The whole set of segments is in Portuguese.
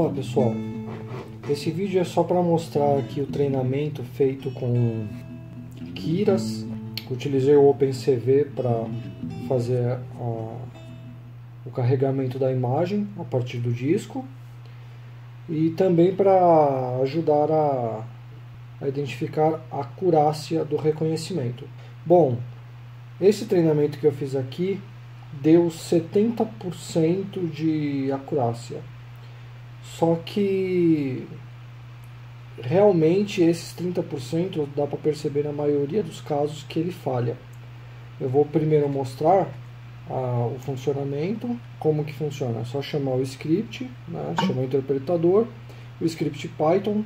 Olá pessoal, esse vídeo é só para mostrar aqui o treinamento feito com Kiras. Utilizei o OpenCV para fazer a, o carregamento da imagem a partir do disco e também para ajudar a, a identificar a acurácia do reconhecimento. Bom, esse treinamento que eu fiz aqui deu 70% de acurácia. Só que realmente esses 30% dá para perceber na maioria dos casos que ele falha. Eu vou primeiro mostrar ah, o funcionamento, como que funciona. É só chamar o script, né, chamar o interpretador, o script Python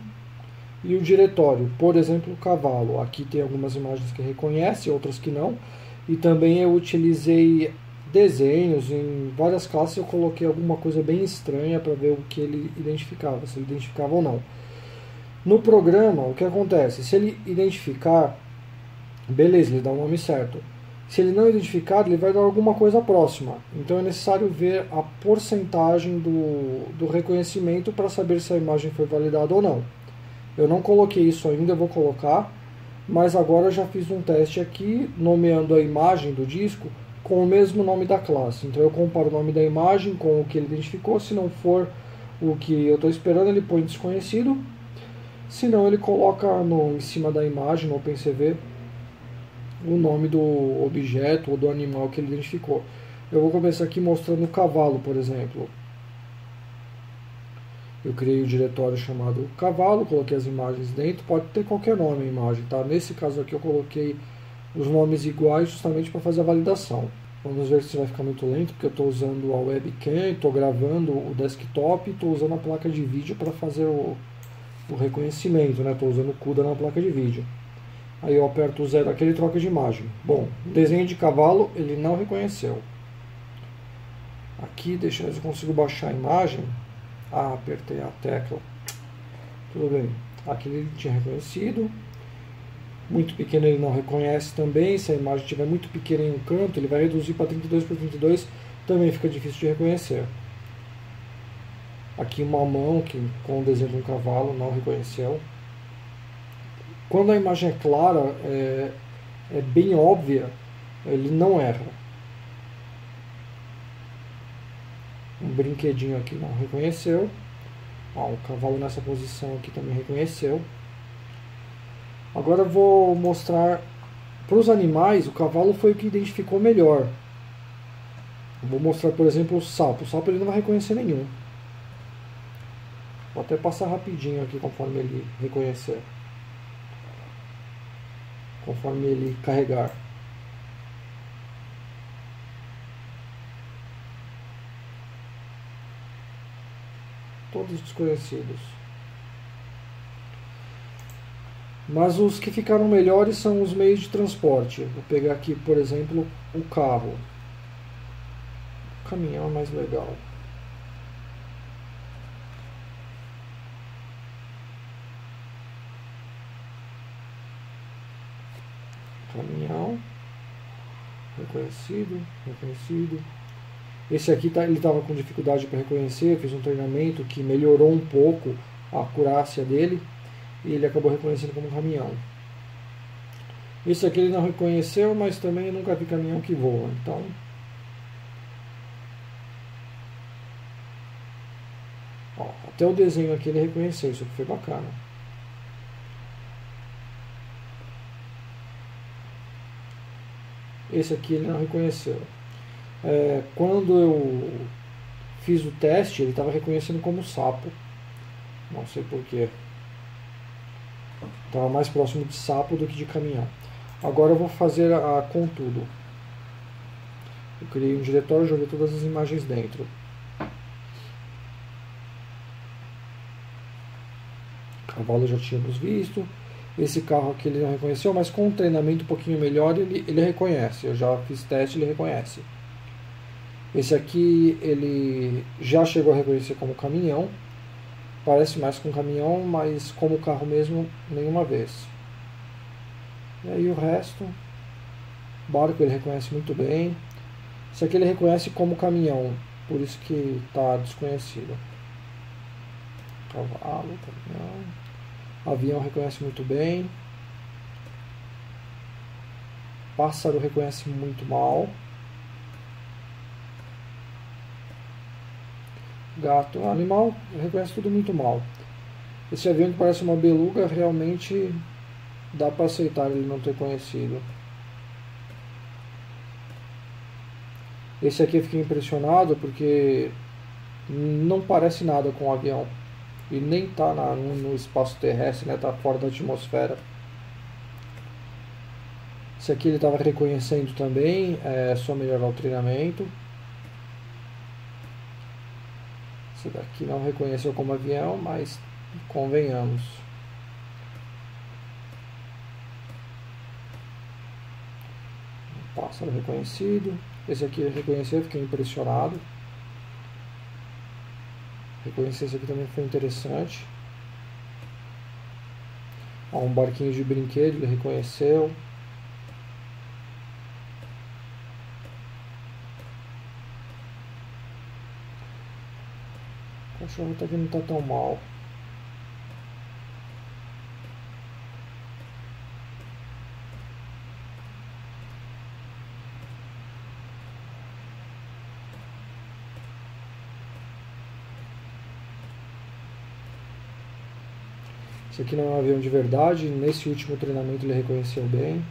e o diretório. Por exemplo, o cavalo. Aqui tem algumas imagens que reconhece, outras que não. E também eu utilizei desenhos, em várias classes eu coloquei alguma coisa bem estranha para ver o que ele identificava, se ele identificava ou não. No programa, o que acontece? Se ele identificar, beleza, ele dá o nome certo. Se ele não identificar, ele vai dar alguma coisa próxima. Então é necessário ver a porcentagem do, do reconhecimento para saber se a imagem foi validada ou não. Eu não coloquei isso ainda, vou colocar, mas agora já fiz um teste aqui, nomeando a imagem do disco com o mesmo nome da classe. Então eu comparo o nome da imagem com o que ele identificou. Se não for o que eu estou esperando, ele põe desconhecido. Se não, ele coloca no, em cima da imagem, no OpenCV, o nome do objeto ou do animal que ele identificou. Eu vou começar aqui mostrando o cavalo, por exemplo. Eu criei o um diretório chamado cavalo, coloquei as imagens dentro, pode ter qualquer nome a imagem, tá? Nesse caso aqui eu coloquei os nomes iguais justamente para fazer a validação. Vamos ver se vai ficar muito lento, porque eu estou usando a webcam, estou gravando o desktop estou usando a placa de vídeo para fazer o, o reconhecimento, estou né? usando o CUDA na placa de vídeo. Aí eu aperto o zero aqui, ele troca de imagem. Bom, desenho de cavalo ele não reconheceu. Aqui, deixa eu ver se eu consigo baixar a imagem. Ah, apertei a tecla. Tudo bem. Aqui ele tinha reconhecido muito pequeno ele não reconhece também. Se a imagem estiver muito pequena em um canto, ele vai reduzir para 32 por 32, também fica difícil de reconhecer. Aqui uma mão que com o desenho de um cavalo não reconheceu. Quando a imagem é clara, é, é bem óbvia, ele não erra. Um brinquedinho aqui não reconheceu. Ó, o cavalo nessa posição aqui também reconheceu. Agora vou mostrar para os animais, o cavalo foi o que identificou melhor. Vou mostrar, por exemplo, o sapo. O sapo ele não vai reconhecer nenhum. Vou até passar rapidinho aqui conforme ele reconhecer. Conforme ele carregar. Todos desconhecidos. Mas os que ficaram melhores são os meios de transporte. Vou pegar aqui, por exemplo, o carro. O caminhão é mais legal. Caminhão. Reconhecido, reconhecido. Esse aqui tá, ele estava com dificuldade para reconhecer, fiz um treinamento que melhorou um pouco a acurácia dele e ele acabou reconhecendo como caminhão. Esse aqui ele não reconheceu, mas também nunca vi caminhão que voa, então Ó, até o desenho aqui ele reconheceu, isso foi bacana. Esse aqui ele não reconheceu. É, quando eu fiz o teste, ele estava reconhecendo como sapo. Não sei porquê. Estava mais próximo de sapo do que de caminhão. Agora eu vou fazer a, a contudo. Eu criei um diretório e joguei todas as imagens dentro. Cavalo já tínhamos visto. Esse carro aqui ele não reconheceu, mas com um treinamento um pouquinho melhor ele, ele reconhece. Eu já fiz teste ele reconhece. Esse aqui ele já chegou a reconhecer como caminhão. Parece mais com caminhão, mas como carro mesmo, nenhuma vez. E aí o resto, barco ele reconhece muito bem. Isso aqui ele reconhece como caminhão, por isso que está desconhecido. Cavalo, caminhão. Avião reconhece muito bem. Pássaro reconhece muito mal. Gato, animal reconhece tudo muito mal. Esse avião que parece uma beluga realmente dá para aceitar ele não ter conhecido. Esse aqui eu fiquei impressionado porque não parece nada com o avião. E nem está no, espaço terrestre, né? Tá fora da atmosfera. Esse aqui ele estava reconhecendo também, é só melhorar o treinamento. Esse daqui não reconheceu como avião, mas convenhamos. Pássaro reconhecido. Esse aqui reconheceu, fiquei impressionado. Reconhecer esse aqui também foi interessante. Ó, um barquinho de brinquedo, ele reconheceu. O cachorro até que não está tão mal. Esse aqui não é um avião de verdade, nesse último treinamento ele reconheceu bem.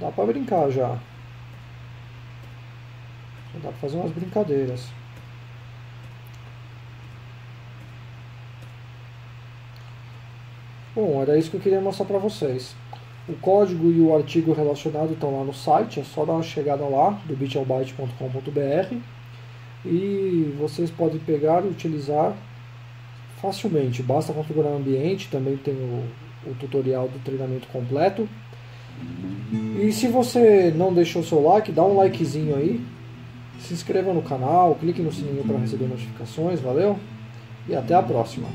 Dá pra brincar já. Já dá pra fazer umas brincadeiras. Bom, era isso que eu queria mostrar para vocês. O código e o artigo relacionado estão lá no site, é só dar uma chegada lá, do bitalbyte.com.br e vocês podem pegar e utilizar facilmente. Basta configurar o ambiente, também tem o, o tutorial do treinamento completo. E se você não deixou seu like, dá um likezinho aí, se inscreva no canal, clique no sininho para receber notificações, valeu? E até a próxima!